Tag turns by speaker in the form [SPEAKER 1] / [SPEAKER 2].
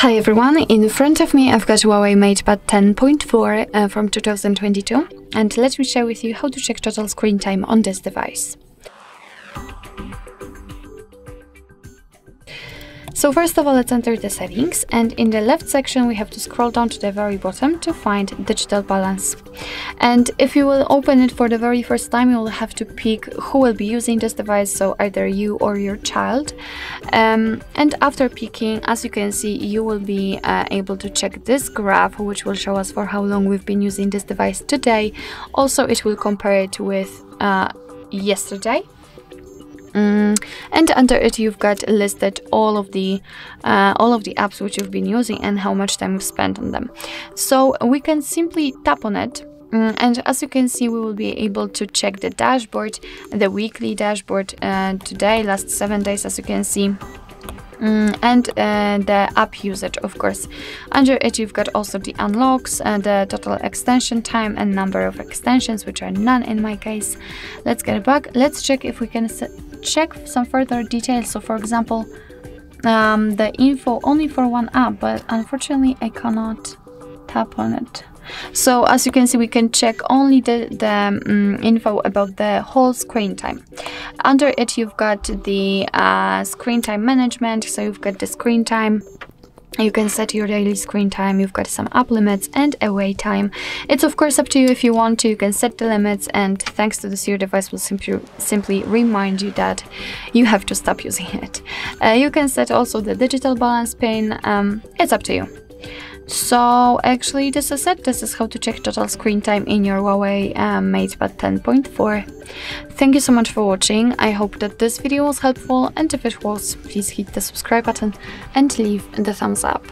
[SPEAKER 1] Hi everyone, in front of me I've got Huawei MatePad 10.4 uh, from 2022 and let me share with you how to check total screen time on this device. So first of all, let's enter the settings and in the left section we have to scroll down to the very bottom to find digital balance. And if you will open it for the very first time, you will have to pick who will be using this device, so either you or your child. Um, and after picking, as you can see, you will be uh, able to check this graph, which will show us for how long we've been using this device today. Also, it will compare it with uh, yesterday Mm, and under it you've got listed all of the uh, all of the apps which you've been using and how much time you've spent on them. So we can simply tap on it mm, and as you can see we will be able to check the dashboard the weekly dashboard uh, today last seven days as you can see. Mm, and uh, the app usage of course. Under it you've got also the unlocks and uh, the total extension time and number of extensions which are none in my case. Let's get back let's check if we can check some further details. So for example, um, the info only for one app, but unfortunately I cannot tap on it. So as you can see, we can check only the, the um, info about the whole screen time. Under it, you've got the uh, screen time management. So you've got the screen time, you can set your daily screen time, you've got some app limits and away time. It's of course up to you if you want to, you can set the limits and thanks to this your device will simply, simply remind you that you have to stop using it. Uh, you can set also the digital balance pin, um, it's up to you. So actually this is it. This is how to check total screen time in your Huawei um, MatePad 10.4. Thank you so much for watching. I hope that this video was helpful and if it was, please hit the subscribe button and leave the thumbs up.